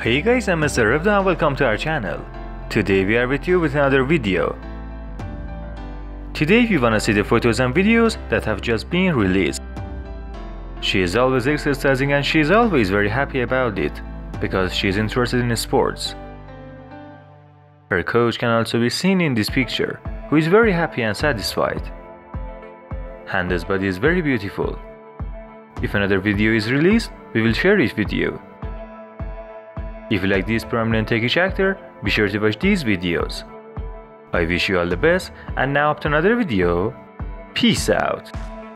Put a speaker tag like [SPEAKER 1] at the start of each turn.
[SPEAKER 1] Hey guys, I'm Mr. Revdeo and welcome to our channel. Today we are with you with another video. Today we wanna see the photos and videos that have just been released. She is always exercising and she is always very happy about it because she is interested in sports. Her coach can also be seen in this picture, who is very happy and satisfied. Hande's body is very beautiful. If another video is released, we will share it with you. If you like this prominent Turkish actor, be sure to watch these videos. I wish you all the best and now up to another video. Peace out.